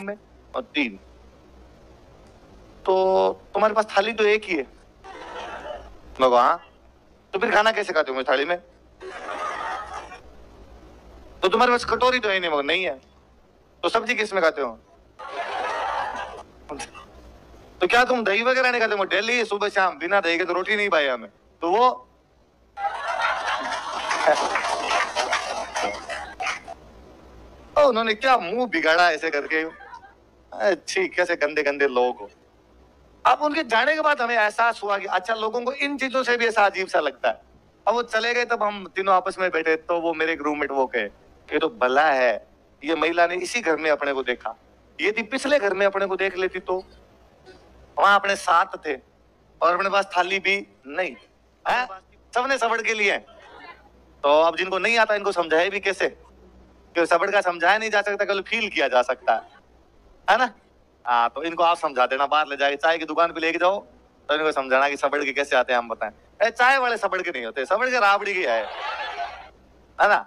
Room में और तीन। तो तुम्हारे पास थाली तो एक ही है। मैं हाँ तो फिर खाना कैसे खाते हो मेरी थाली में? तो तुम्हारे पास कटोरी तो है नहीं, मगर नहीं है। तो सब्ज़ी किसमें खाते हो? तो क्या तुम दही वगैरह नहीं खाते? हो डेली सुबह शाम बिना दही के तो रोटी नहीं पाई हमें। तो वो उन्होंने क्या मुँह बिगाड़ा ऐसे करके? अच्छी कैसे गंदे गंदे लोग हो। अब उनके जाने के बाद हमें एहसास हुआ कि अच्छा लोगों को इन चीज़ों से भी ऐसा अजीब सा लगता है। अब वो चले गए, तब हम तीनों आपस में बैठे तो वो मेरे एक रूममेट वो कहे, ये तो भला है, ये महिला ने इसी घर में अपने को देखा। यदि पिछले घर में अपने को देख लेती तो। वहाँ अपने साथ थे और अपने पास थाली भी नहीं, है? सबने सबड़ के लिए। तो अब जिनको नहीं आता, इनको समझाए भी कैसे? क्योंकि सबड़ का समझाया नहीं जा सकता केवल फील किया जा सकता है। है ना? हाँ तो इनको आप समझा देना बाहर ले जाके चाय की दुकान पे लेके जाओ तो इनको समझाना कि सबड़ के कैसे आते हैं, हम बताएँ। ए चाय वाले सबड़ के नहीं होते सबड़ के राबड़ी के है। है ना?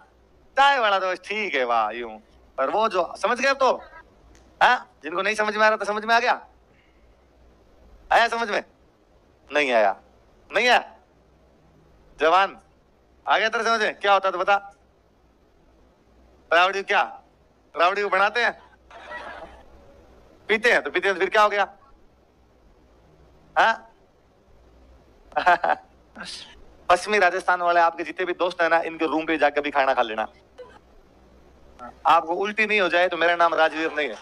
चाय वाला तो ठीक है, वाह, यूँ। पर वो जो, समझ गए तो? हाँ? जिनको नहीं समझ में आ रहा था, समझ में आ गया? आया समझ में? नहीं आया। नहीं आया? जवान, आ गया तेरे समझ में? क्या होता तो बता। रावड़ी क्या? रावड़ी को बनाते हैं? पीते हैं तो पीते हैं तो फिर क्या हो गया? हाँ? पश्चिमी राजस्थान वाले आपके जितने भी दोस्त हैं ना इनके रूम पे जाकर भी खाना खा लेना। आपको उल्टी नहीं हो जाए तो मेरा नाम राजवीर नहीं है।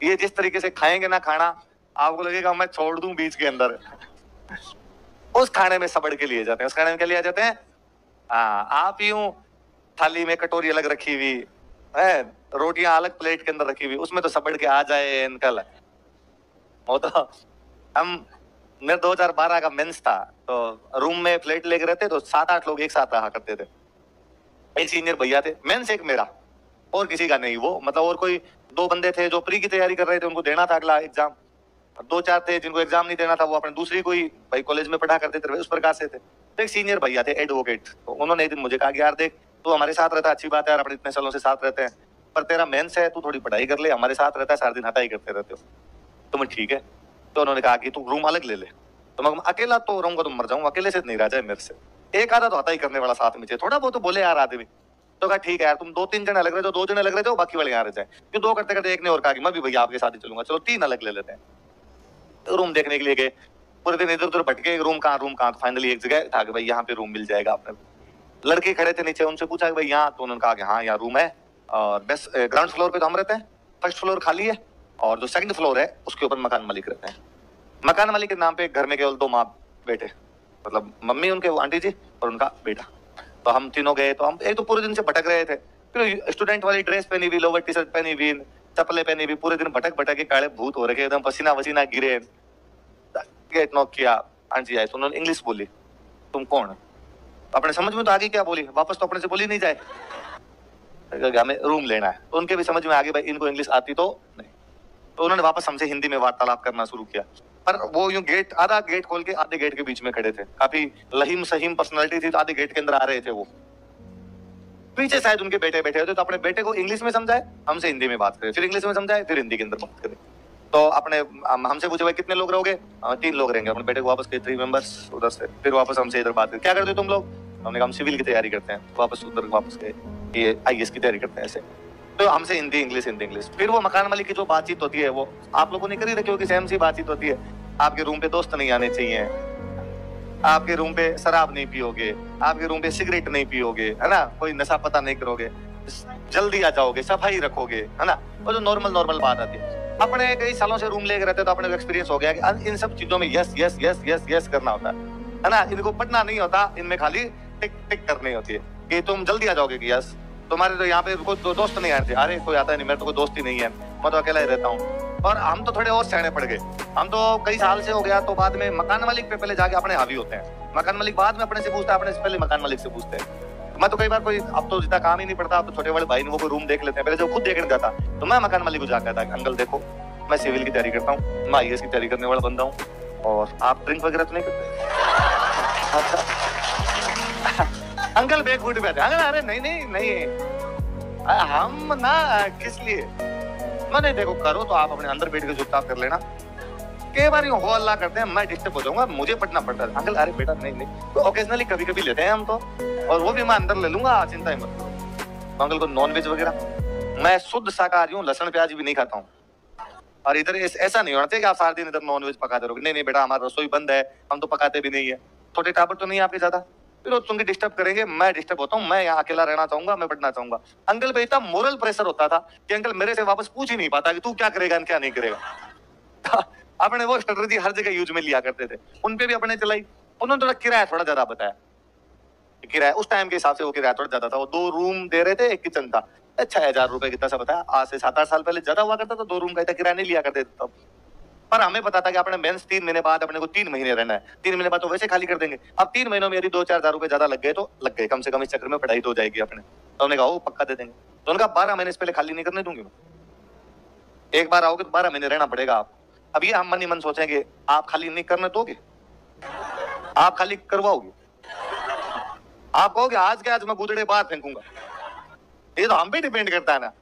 ये जिस तरीके से खाएँगे ना खाना आपको लगेगा मैं छोड़ दूँ बीच के अंदर। उस खाने में सबड़ के लिए जाते हैं। उस खाने में क्या लिया जाते हैं? हाँ आप यूँ थाली में कटोरी अलग रखी हुई रोटियाँ अलग प्लेट के अंदर रखी हुई, उसमें तो सबड़ के आ जाए इनकल वो तो हम मैं 2012 का मेंस था तो रूम में फ्लैट लेके रहते तो सात आठ लोग एक साथ रहा करते थे। एक सीनियर भैया थे मेंस एक मेरा, और किसी का नहीं, वो मतलब और कोई दो बंदे थे जो प्री की तैयारी कर रहे थे, उनको देना था अगला एग्ज़ाम दो चार थे जिनको एग्ज़ाम नहीं देना था, वो अपने दूसरी कोई भाई कॉलेज में पढ़ा करते थे उस प्रकार से थे। तो एक सीनियर भैया थे एडवोकेट तो उन्होंने एक दिन मुझे कहा कि, यार देख, तू हमारे साथ रहता, अच्छी बात है यार, अपने इतने सालों से साथ रहते हैं। पर तेरा मेंस है, तू थोड़ी पढ़ाई कर ले, हमारे साथ रहता है, सारा दिन हटाई करते रहते हो। तो मैं ठीक है? तो उन्होंने कहा कि तू रूम अलग ले ले। तो मैं अकेला तो रहूँगा तो मर जाऊँगा, अकेले से नहीं रह जाए मेरे से। एक आधा तो हटा ही करने वाला साथ में थोड़ा बहुत तो बोले यार आदमी। तो कहा, ठीक है यार, तुम दो तीन जने अलग रहे हो दो जने अलग रहे हो बाकी वाले यहाँ रह जाए। क्यों दो करते करते एक ने और कहा कि मैं भी भैया आपके साथ ही चलूँगा। चलो, तीन अलग ले लेते हैं। तो रूम देखने के लिए गए। पूरे दिन इधर उधर भटके रूम कहाँ रूम कहाँ। फाइनली एक जगह था कि भाई, यहाँ पे रूम मिल जाएगा आपने लड़के खड़े थे नीचे, उनसे पूछा कि भाई, यहाँ? तो उन्होंने कहा कि हाँ यहाँ रूम है। बेस्ट ग्राउंड फ्लोर पे तो हम रहते हैं। फ़र्स्ट फ्लोर खाली है और जो सेकंड फ्लोर है, उसके ऊपर मकान मालिक रहते हैं। मकान मालिक के नाम पे घर में केवल दो माँ बेटे मतलब मम्मी उनके, आंटी जी और उनका बेटा। तो हम तीनों गए तो हम एक तो पूरे दिन से भटक रहे थे। फिर स्टूडेंट वाली ड्रेस पहनी हुई लोवर टी शर्ट पहनी हुई, चप्पलें पहनी हुई, पूरे दिन भटक भटक के काले भूत हो रखे एकदम पसीना वसीना गिरे गेट नॉक किया। आंटी आए तो उन्होंने इंग्लिश बोली। तुम कौन अपने समझ में तो आगे क्या बोली? वापस तो अपने से बोली नहीं जाए। हमें रूम लेना है तो उनके भी समझ में आगे भाई इनको इंग्लिश आती तो नहीं। तो उन्होंने वापस हमसे हिंदी में वार्तालाप करना शुरू किया। पर वो यूँ गेट आधा गेट खोल के आधे गेट के बीच में खड़े थे। काफ़ी लहीम सहीम पर्सनालिटी थी तो आधे गेट के अंदर आ रहे थे वो। पीछे शायद उनके बेटे बैठे होते तो अपने बेटे को इंग्लिश में समझाए हमसे हिंदी में बात करें। फिर इंग्लिश में समझाए फिर हिंदी के अंदर बात करें। तो अपने हमसे पूछे भाई कितने लोग रहोगे? हाँ, तीन लोग रहेंगे। अपने बेटे को वापस थ्री मेंबर्स उधर से। फिर वापस हमसे इधर बात करें। क्या करते हो तुम लोग? हमने कहा हम सिविल की तैयारी करते हैं। वापस उधर वापस गए। ये आई की तैयारी करते हैं ऐसे। तो हमसे हिंदी इंग्लिश हिंदी इंग्लिश फिर वो मकान मालिक की जो बातचीत होती है, वो आप लोगों ने करी रखी होगी सेम सी बातचीत होती है। आपके रूम पे दोस्त नहीं आने चाहिए। आपके रूम पे शराब नहीं पियोगे। आपके रूम पे सिगरेट नहीं पियोगे, है ना? कोई नशा पता नहीं करोगे। जल्दी आ जाओगे, सफ़ाई रखोगे, है ना? वो जो नॉर्मल नॉर्मल बात आती है। अपने कई सालों से रूम लेके रहते तो अपने एक्सपीरियंस हो गया कि इन सब चीज़ों में yes yes yes yes yes करना होता है। है ना? इनको पढ़ना नहीं होता, इनमें खाली टिक टिक करनी होती है। कि तुम जल्दी आ जाओगे कि यस। तुम्हारे तो यहाँ पे कोई दो, दोस्त नहीं आए थे। अरे कोई आता नहीं मेरे तो कोई दोस्त ही नहीं है। मैं तो अकेला ही रहता हूँ। और हम तो थोड़े और सियाने पड़ गए। हम तो कई साल से हो गया तो बाद में मकान मालिक पे पहले जाके अपने हावी होते हैं। मकान मालिक बाद में अपने से पूछता है अपने से पहले मकान मालिक से पूछते हैं। मैं तो कई बार कोई अब तो जितना काम ही नहीं पड़ता अब तो छोटे बड़े भाई ने वो कोई रूम देख लेते हैं। पहले जब खुद देखने जाता तो मैं मकान मालिक को जाकर था अंकल देखो मैं सिविल की तैयारी करता हूँ मैं आई की तैयारी करने वाला बंदा हूँ और आप ड्रिंक वगैरह तो नहीं करते अच्छा। अंकल बैग फूट पे अंकल, अरे नहीं नहीं नहीं। हम ना, किस लिए? मैंने देखो, करो तो आप अपने अंदर बैठ के चुपचाप कर लेना। कई बार हो, अल्लाह करते हैं, मैं डिस्टर्ब हो जाऊँगा, मुझे पढ़ना पड़ता है। अंकल, अरे बेटा, नहीं नहीं। तो ओकेजनली कभी कभी लेते हैं हम तो। और वो भी मैं अंदर ले लूँगा चिंता ही मत करो। तो अंकल को नॉन वेज वगैरह। मैं शुद्ध शाकाहारी हूँ, लहसुन, प्याज भी नहीं खाता हूँ। और इधर ऐसा नहीं होना चाहिए कि आप सारे दिन इधर नॉन वेज पकाते रहोगे। नहीं नहीं बेटा, हमारा रसोई बंद है, हम तो पकाते भी नहीं है। छोटे टाबर तो नहीं आपके ज़्यादा। फिर वो तुमको डिस्टर्ब करेंगे, मैं डिस्टर्ब होता हूँ, मैं यहाँ अकेला रहना चाहूँगा, मैं पढ़ना चाहूँगा। अंकल पे इतना मोरल प्रेशर होता था कि अंकल मेरे से वापस पूछ ही नहीं पाता कि तू क्या करेगा, क्या नहीं करेगा। अपने वो स्ट्रेटजी हर जगह यूज़ में लिया करते थे। उन पे भी अपने चलाई। उन्होंने थोड़ा किराया थोड़ा ज़्यादा बताया। किराया, उस टाइम के हिसाब से वो किराया थोड़ा ज़्यादा था। वो दो रूम दे रहे थे, एक किचन था। छह हज़ार रुपए कितना सा बताया। आज से सात आठ साल पहले ज़्यादा हुआ करता था, दो रूम का इतना किराया नहीं लिया करते तब। पर हमें पता था कि अपने मेंस तीन महीने बाद अपने को तीन महीने रहना है। तीन महीने बाद तो वैसे खाली कर देंगे। अब तीन महीनों में यदि दो चार हज़ार रुपए ज़्यादा लग गए तो लग गए। कम से कम इस चक्कर में पढ़ाई तो जाएगी अपने। तो उन्होंने कहा पक्का दे देंगे। तो उनका बारह महीने से पहले खाली नहीं करने दूँगी एक बार आओगे तो बारह महीने रहना पड़ेगा आप अब ये हम मन ही मन सोचेंगे आप खाली नहीं करने दोगे? आप खाली करवाओगे? आप कहोगे, आज के आज मैं गुदड़े बाहर फेंकूँगा। ये तो हम पे डिपेंड करता है ना,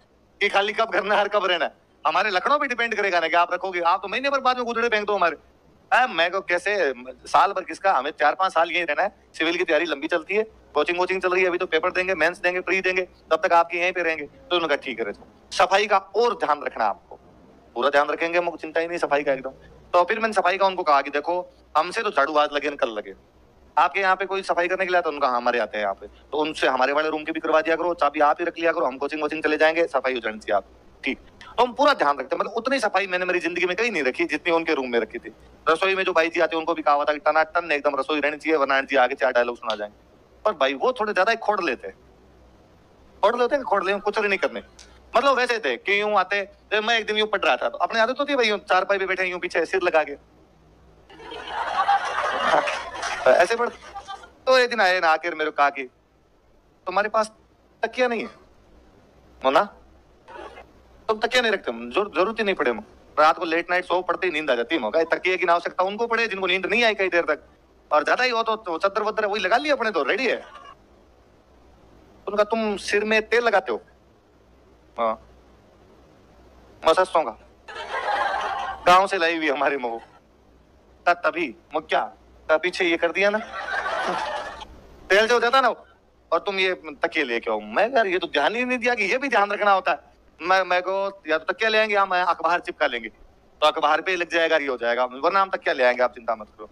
कि खाली कब करना है कब रहना है। हमारे लखनऊ पे डिपेंड करेगा ना कि आप रखोगे। आप तो महीने भर बाद में गुदड़े फेंक दो हमारे। आ, मैं को कैसे साल भर किसका? हमें चार पाँच साल यही रहना है। सिविल की तैयारी लंबी चलती है। कोचिंग वोचिंग चल रही है अभी तो पेपर देंगे मेंस देंगे प्री देंगे तब तक आपके यहीं पे रहेंगे। तो उन्होंने कहा ठीक है सफ़ाई का और ध्यान रखना आपको। पूरा ध्यान रखेंगे मुझे चिंता ही नहीं सफ़ाई का एकदम। तो फिर मैंने सफ़ाई का उनको कहा कि देखो हमसे तो झाड़ू आज लगे कल लगे। आपके यहाँ पे कोई सफ़ाई करने के लिए तो उनका हाँ, हमारे आते हैं यहाँ पे। तो उनसे हमारे वाले रूम की भी करवा दिया करो चाबी आप ही रख लिया करो हम कोचिंग वोचिंग चले जाएँगे सफ़ाई हो चाहिए आप। ठीक तो हम पूरा ध्यान रखते हैं। मतलब उतनी सफ़ाई मैंने मेरी ज़िंदगी में कहीं नहीं रखी, जितनी उनके रूम में रखी थी। रसोई में जो भाई जी आते उनको भी कहा था कि टना टन, एकदम रसोई रहनी चाहिए, वरना जी आगे चार डायलॉग सुना जाएँगे। पर भाई वो थोड़े ज़्यादा खोड़ लेते खोड़ लेते खोड़ ले, कुछ नहीं करने। मतलब वैसे थे कि यूँ आते तो मैं एक दिन यूँ पढ़ रहा था। तो अपने आदत तो थी भाई चार पाई पे बैठे यूँ पीछे सिर लगा के। ऐसे पढ़ तो एक दिन आए, ना आकर मेरे कहा कि, तुम्हारे पास तकिया नहीं है? मोना तुम तकिया नहीं रखते ज़रूरत ही नहीं पड़े रात को लेट नाइट सो पड़ते ही नींद आ जाती है तकिए की आवश्यकता उनको पड़े जिनको नींद नहीं आई कई देर तक। और ज़्यादा ही हो तो, तो चद्दर वद्दर वही लगा लिया अपने तो रेडी है। उनका तुम सिर में तेल लगाते हो? हाँ। मैं का गाँव से लाई हुई हमारी मऊ। तभी मुख्या पीछे ये कर दिया ना? तेल जो जाता ना और तुम ये तकिए लेके आओ। मैं यार ये तो ध्यान ही नहीं दिया कि ये भी ध्यान रखना होता है। मैं मैं को या तो तकिया ले आएँगे हम अखबार चिपका लेंगे। तो अखबार पे लग जाएगा, ये हो जाएगा। वरना हम तकिया ले आएँगे, आप चिंता मत करो।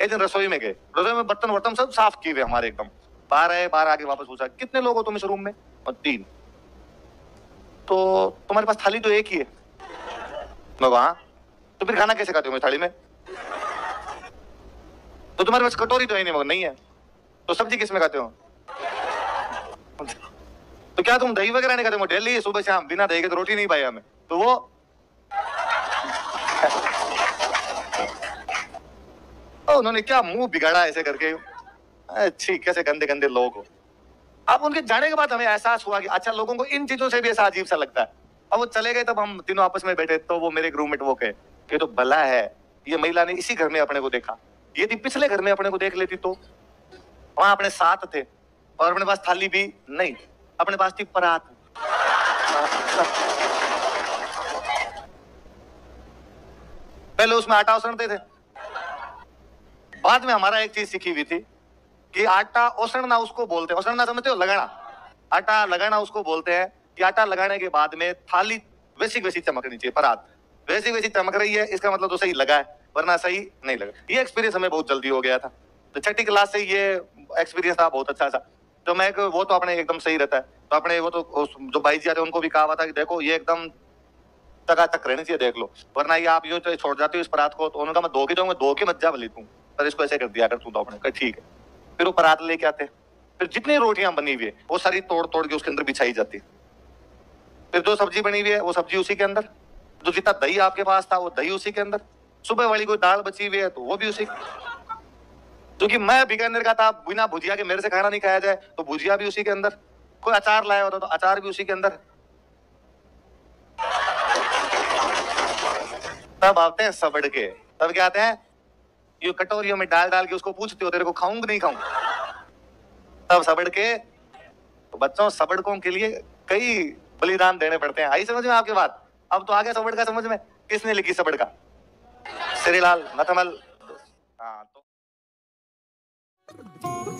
एक दिन रसोई में गए। रसोई में बर्तन वर्तन सब साफ़ किए हुए हमारे एकदम। बाहर आए, बाहर आके वापस पूछा, कितने लोग हो तुम इस रूम में? और तीन। तो तुम्हारे पास थाली तो एक ही है। मैं वहाँ तो फिर खाना कैसे खाते हो मैं थाली में? तो तुम्हारे पास कटोरी तो है नहीं नहीं है। तो सब्ज़ी किसमें खाते हो? तो क्या तुम दही वगैरह नहीं खाते? डेली सुबह शाम बिना दही के तो रोटी नहीं पाई हमें। तो वो तो उन्होंने क्या मुँह बिगाड़ा ऐसे करके? अच्छी कैसे गंदे गंदे लोग हो। अब उनके जाने के बाद हमें एहसास हुआ कि अच्छा लोगों को इन चीज़ों से भी ऐसा अजीब सा लगता है। अब वो चले गए, तब हम तीनों आपस में बैठे तो वो मेरे रूममेट वो कहे ये तो भला है। ये महिला ने इसी घर में अपने को देखा। यदि पिछले घर में अपने को देख लेती तो। वहाँ अपने साथ थे और अपने पास थाली भी नहीं अपने पास थी परात। पहले उसमें आटा ओसड़ते थे। बाद में हमारा एक चीज़ सीखी हुई थी कि आटा ओसड़ना उसको बोलते हैं। ओसड़ना समझते हो? लगाना। आटा लगाना उसको बोलते हैं कि आटा लगाने के बाद में थाली वैसी वैसी चमकनी चाहिए, परात। वैसी वैसी चमक रही है, इसका मतलब तो सही लगा है, वरना सही नहीं लगा। ये एक्सपीरियंस हमें बहुत जल्दी हो गया था। तो छठी क्लास से ये एक्सपीरियंस था, बहुत अच्छा सा। तो मैं वो तो अपने एकदम सही रहता है। तो अपने वो तो जो भाई जी आते उनको भी कहा था कि देखो, ये एकदम तका तक रहनी चाहिए देख लो। वरना ये आप यूँ तो छोड़ जाते हो इस परात को तो उन्होंने मैं दो के दूँगा दो के मत जा तू। पर इसको ऐसे कर दिया कर तू तो अपने ठीक है। फिर वो परात लेके आते फिर जितनी रोटियाँ बनी हुई है, वो सारी तोड़ तोड़ के उसके अंदर बिछाई जाती फिर जो सब्ज़ी बनी हुई है, वो सब्ज़ी उसी के अंदर। जो जितना दही आपके पास था, वो दही उसी के अंदर। सुबह वाली कोई दाल बची हुई है तो वो भी उसी क्योंकि मैं बीकानेर का था, बिना भुजिया के मेरे से खाना नहीं खाया जाए तो भुजिया भी उसी के अंदर। कोई अचार लाया होता तो अचार भी उसी के अंदर। तब आते हैं सबड़ के। तब क्या आते हैं? ये कटोरियों में डाल डाल के उसको पूछते हो, तेरे को खाऊँगा नहीं खाऊँगा? तब सबड़ के तो बच्चों, सबड़कों के लिए कई बलिदान देने पड़ते हैं। आई समझ में आपकी बात? अब तो आ गया सबड़ का, समझ में? किसने लिखी सबड़ का? श्रीलाल नथमल हाँ Thank you.